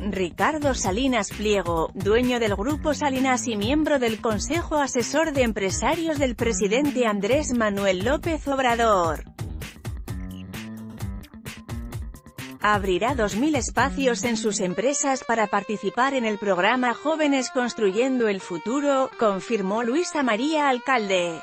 Ricardo Salinas Pliego, dueño del Grupo Salinas y miembro del Consejo Asesor de Empresarios del presidente Andrés Manuel López Obrador. abrirá 2.000 espacios en sus empresas para participar en el programa Jóvenes Construyendo el Futuro, confirmó Luisa María Alcalde.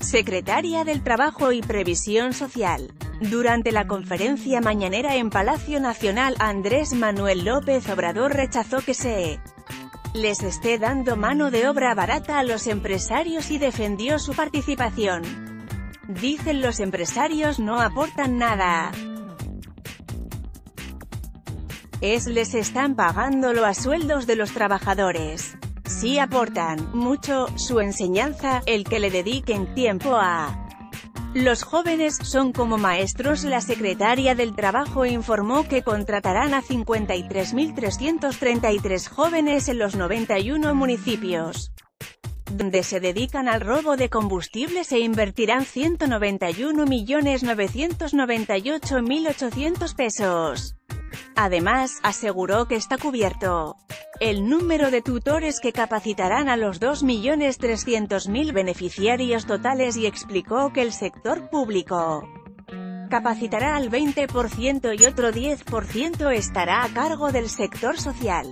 Secretaria del Trabajo y Previsión Social. Durante la conferencia mañanera en Palacio Nacional, Andrés Manuel López Obrador rechazó que se les esté dando mano de obra barata a los empresarios y defendió su participación. Dicen los empresarios no aportan nada. Es les están pagándolo a sueldos de los trabajadores sí aportan mucho, su enseñanza, el que le dediquen tiempo a los jóvenes son como maestros La secretaria del Trabajo informó que contratarán a 53.333 jóvenes en los 91 municipios donde se dedican al robo de combustibles e invertirán 191.998.800 pesos. Además, aseguró que está cubierto el número de tutores que capacitarán a los 2.300.000 beneficiarios totales y explicó que el sector público capacitará al 20% y otro 10% estará a cargo del sector social.